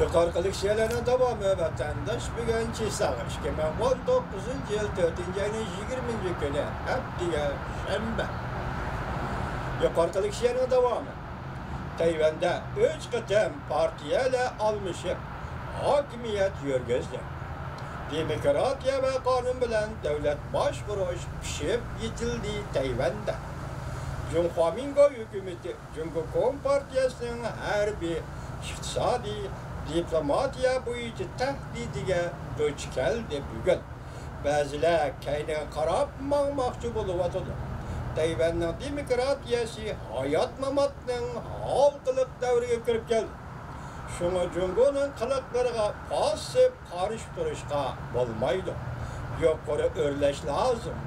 Devam vatandaş bir genç sağış ki ben 19. yıl 4. ayının 20. günü hep diye şembe. Yukarıkılık şeylerine devam Tayvan'da üç kıtım partiyeyle almışım. Hakimiyet yürgüzdü. Demokratiya ve kanun bilen devlet başvuruş pişip yitildi Tayvan'da. Cumhurmingo hükümeti, Cumhur Partiyası'nın her bir iktisadi diplomatiya bo'yicha tahdidiga duch keldi bugun ba'zilar kayniga qarab maqmoqchi bo'lyotidi tayvanning demokratiyasi hayot mamotning halqiliq davriga kirib keldi shunga jungoning qiliqlariga pasib qarshi turishga bo'lmaydi yuqori o'rlash lozim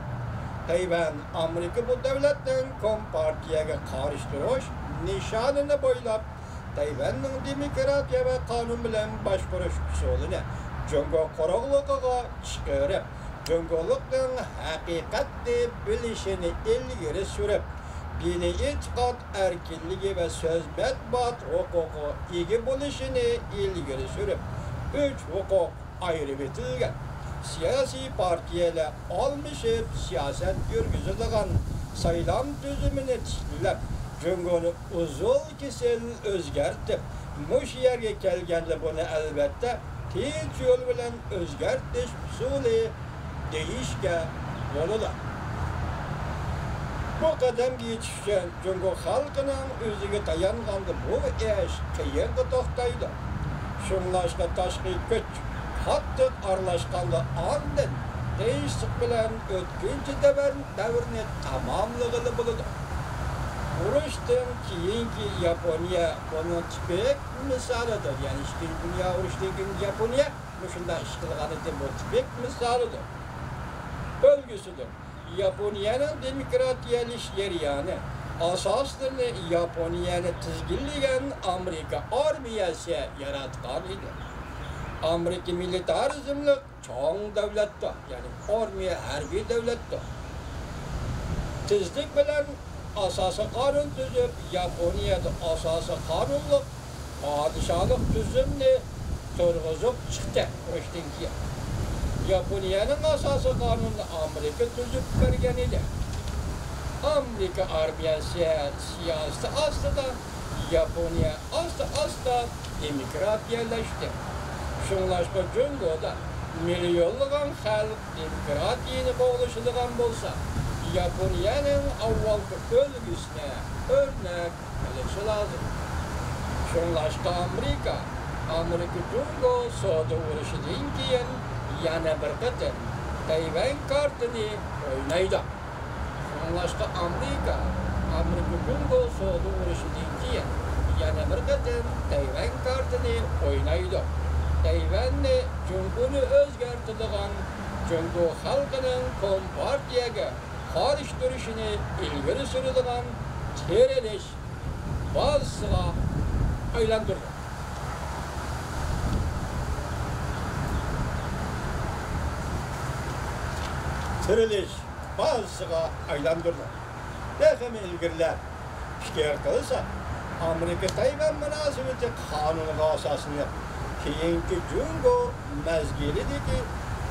tayvan amerika bu davlatning kompartiyaga qarshi turish nishonini Tayvanning demokratiya va qonun bilan boshqarish usulini Jungo qorovligiga chiqarib, Jungolikning haqiqatni bilishini ilgari surib, diniy e'tiqod erkinligi va so'z matbuot huquqi ega bo'lishini ilgari surib, uch huquq ayirib etilgan. Siyosiy partiyalar olmishib siyosat yurgizilgan saylam tuzumini Cüngolu uzul ki sen özgərtdi. Muş yerge kelgəndə bunu əlbəttə tinç yol bilən özgərtiş usuli deyişkə bolular. Bu qadam yetişişə Cüngol xalqının özüge tayanğandı bu iş qayerdə toxtaydı. Şunlaşqa taşqı köç qattiq arlaşqanda andın değişik bilen ötkünçü dəvrini tamamlığını buludu. Urushdan keyingi Yaponiya bunun tipik misolidir. Ya'ni dunyo urushidan keyin Yaponiya shunday ish qilgan edi. Bu tipik misolidir. O'lgusidir. Yaponiyaning demokratiyalish jarayoni asosini Yaponiyani tizginlagan Amerika armiyasi yaratgan edi. Amerika militarizmli cho'ng davlatda, ya'ni armiya harbiy davlatda. Tezlik bilan asası kanun tüzüp Japonya'da asası kanunluk padişahlık tüzümünü turguzup çıktı Hoştinki'ye. Japonya'nın asası kanunu Amerika tüzüp vergen idi. Amerika armiyası siyaseti aslında Japonya asla asla demokratiyeleşti. Şunlaşma Cungo'da milyonluğun halk demokratiyini boğuluşuluğun bolsa, Yaponiyanın avvalki ölgüsüne örnek oluşu lazım. Şunlaşka Amerika, Amerika Cungo soğudu vuruşudan keyin yana bir qıtım Tayvan kartını oynaydı. Şunlaşka Amerika, Amerika Cungo soğudu vuruşudan keyin yana bir qıtım Tayvan kartını oynaydı. Tayvan'ı Cungo'nu özgertidigan Cungo halkının kompartiyaga qarshi turishini ilgari suradigan terilish bazasiga aylantirdi tirilish bazasiga aylantirdi Dehim ilgirler shikoyat qilsa Amerika Tayvan munosabati qonuniga asosini keyingi Jungo mazgilidagi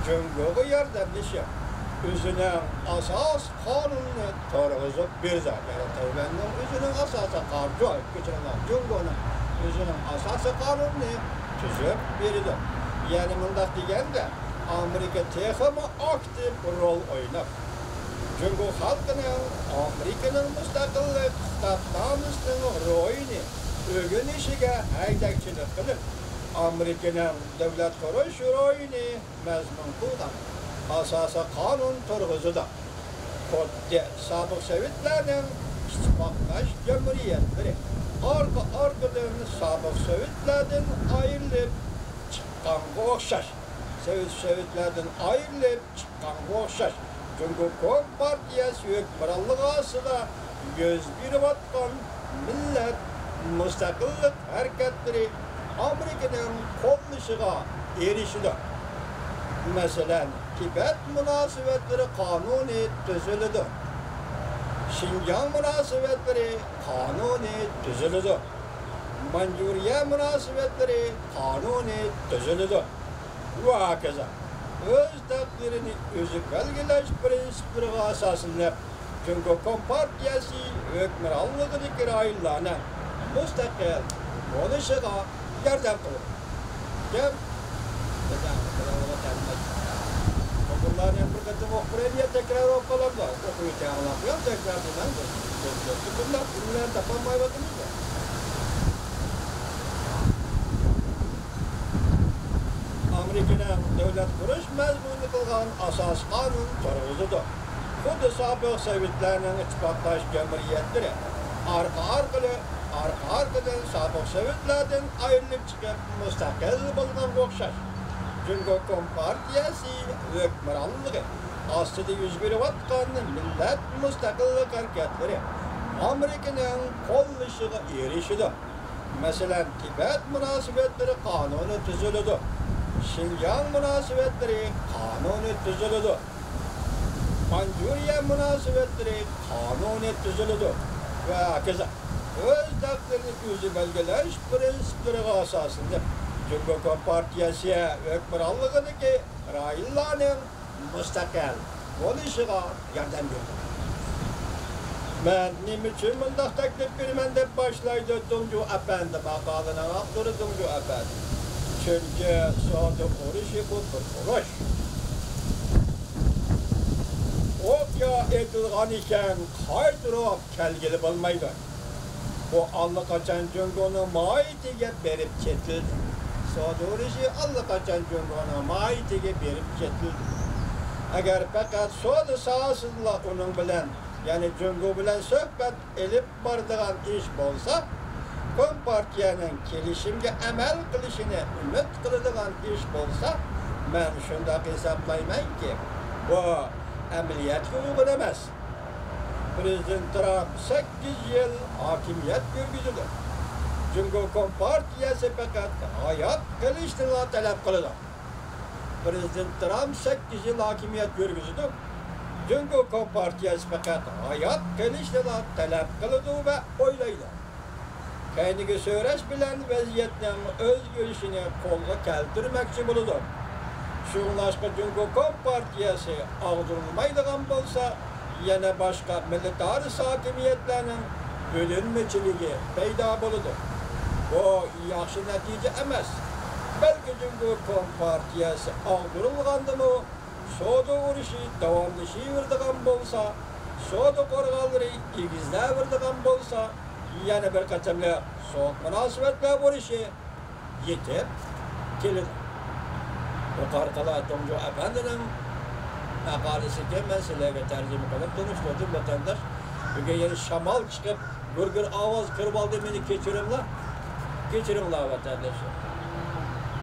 Jungoga yordamlashib özünün asas kanunu tarıgızıp bir zat. Yani Tayvan'ın özünün asası karşı, geçenen Cungo'nun özünün asası kanunu tüzüp biridir. Yani bundak diyen de Amerika tekimi aktif rol oynap. Cungo halkının Amerika'nın müstakillik taptamısının rolünü ögünüşüge haydakçılık kılıp Amerika'nın devlet kuruş rolünü mezmun kıldan. Asası kanun turğuzuda. Kodde sabık Sovetlerinin ittifaktaş cumhuriyetleri arka arkadan sabık Sovetlerden ayrılıp çıkan okşaş. Sovet Sovetlerden ayrılıp çıkan okşaş. Çünkü Kompartiyası hükümranlığı asıda göz bir vatkan millet müstakillik hareketleri Amerika'nın kollaşıga erişidir. Mesela Tibet münasebetleri kanuni düzülüdür. Şincan münasebetleri kanuni düzülüdür. Mancuriye münasebetleri kanuni düzülüdü. Ve hakeza. Öz takdirini özü belgeleş prensipleri asasında çünkü kompartiyası hükmerallığındaki raylarına müstakil konuşuğa yardım kılır. Kim? Neden? Bunlar yang berkata okure dia tekrar okulam da. Okuyu te anlatıyor tekrar bundan da. Bunlar bunlar tapamay bakın da. Amerika'nın devlet kuruş mezmunu kılgan asas kanun torğuzudur. Xuddi sobiq Sovetlarning ittifoqdosh jamiyatları arqa arqali arqa arqadan sobiq Sovetlardan ayrilib chiqib mustaqil bo'lgan o'xshash. Çünkü kompartiyasi hükümranlığı aslında yüz beriyotgan millet müstakillik hareketleri Amerika'nın qo'llashiga erishidi. Masalan, Tibet münasebetleri kanunu tuziladi. Şinjan münasebetleri kanunu tuziladi. Manjuriya münasebetleri kanunu tuziladi. Ve hakeza. Öz takdirini özü belgeleş prensipleri asasında Çünkü Partiyası hükümranlığındaki raylarının müstakil oluşuna yardım gördü. Ben nim için mındak teklif vermem de başlaydı Dumcu Efendi makalına aktörü Dumcu Efendi. Çünkü sonra oruç bu bir oruç. Okya edilgan iken kaydırıp kelgili bulmaydı. Bu Allah kaçan çünkü onu maitiye berip çetildi. sodirishi allaqachon jo'ng'ona maitiga berib ketildi. Agar faqat soda sohasida uning bilan, ya'ni jo'ngo bilan suhbat elib bordigan ish bo'lsa, kompartiyaning kelishimga amal qilishini umid qiladigan ish bo'lsa, men shundoq hisoblaymanki, bu amaliyotga uygun emas. Prezident Trump 8 yil hokimiyat yurgizdi. Çünkü Kompartiyası fakat hayat kılıştığına talep kılıdı. Prezident Trump 8 yıl hakimiyet yürgüzüdü. Çünkü Kompartiyası fakat hayat kılıştığına talep kılıdı ve oylaydı. Kendine söyleş bilen vaziyetden öz görüşünü kolga keltirmekçi buludu. Şunlaşka çünkü Kompartiyası ağdırılmaydıgan bolsa yana başka militar hakimiyetlerinin bölünmeciliği peyda buludu. Bu yaxşı netice emas. Belki çünkü Kompartiyası ağdırılgandı mı, soda uruşu davamlaşıverdigan bolsa, soda qorğalları igizläverdigan bolsa, yana bir qatamla soğuk münasebetler uruşu yetip kelidi. Yukarıda Tomcu Efendi'nin makalesi ki ben sizlerle tercüme kılıp konuşturdum vatandaş. Bugün yeni şamal çıkıp gırgır avaz kırbaldı beni geçirin la. Geçirin lavatı arkadaşlar.